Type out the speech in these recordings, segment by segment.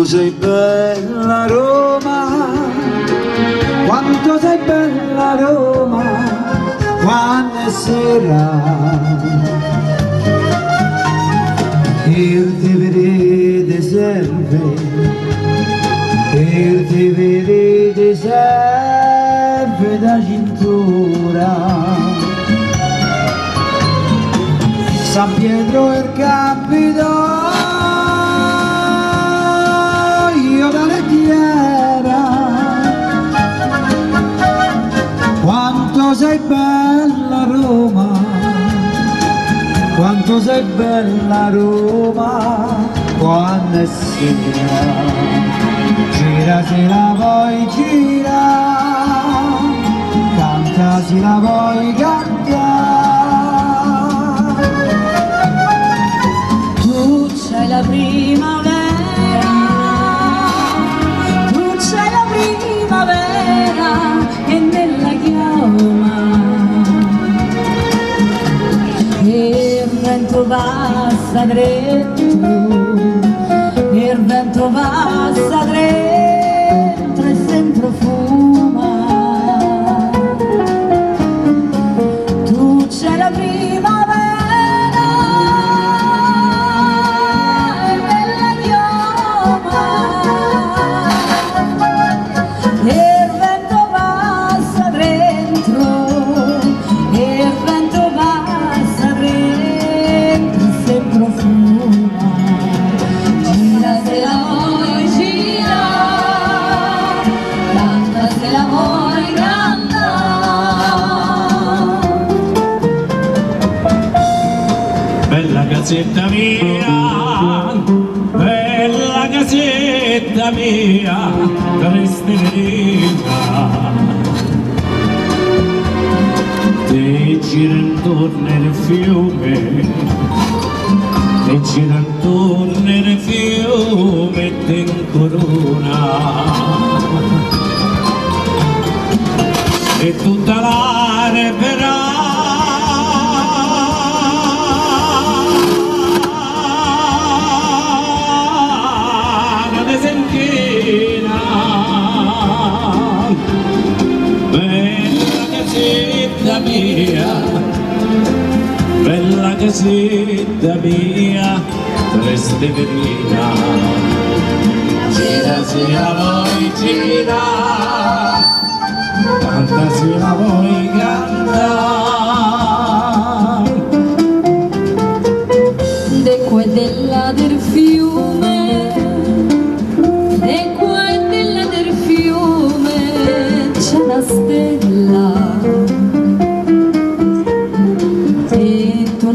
Quanto sei bella Roma, quanto sei bella Roma, quando è sera. Il ti vedete serve, il ti vedete serve da cintura. San Pietro il Capitolio quanto sei bella Roma quando è sera? Gira se la vuoi gira canta se la vuoi cantare más. Casetta mia, bella casetta mia, venire. Te gira intorno nel fiume, te gira intorno nel fiume e te incorona. E tutta mia bella casetta mia dovresti venire gira se la vuoi gira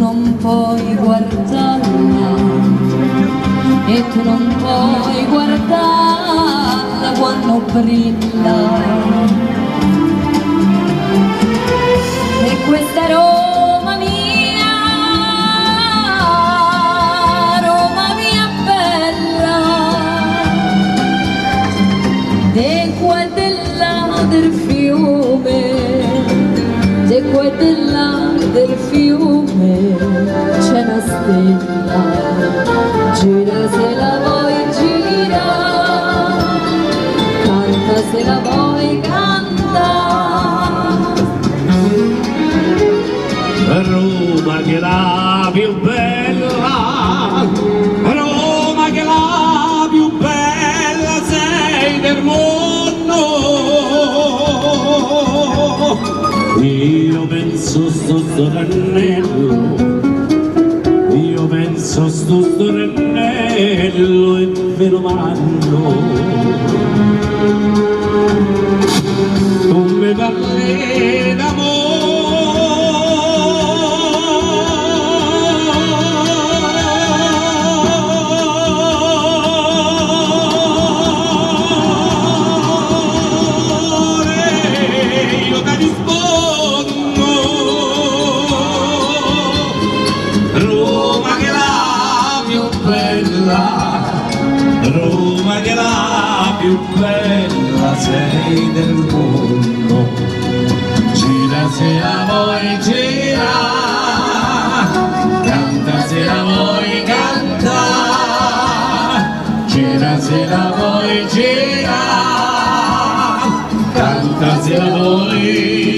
non puoi guardarla e tu non puoi guardarla quando brilla. E questa Roma mia, Roma mia bella, de qua del fiume, de qua della del fiume c'è una stella, gira se la vuoi gira, canta se la vuoi canta. Roma che la più bella, Roma che la più bella sei del mondo. Io penso sto stornello, io penso sto stornello e ve lo mando. Mi parli d'amore, Roma che la più bella sei del mondo. Gira se la vuoi gira, canta se la vuoi canta, gira se la vuoi gira. Canta se la vuoi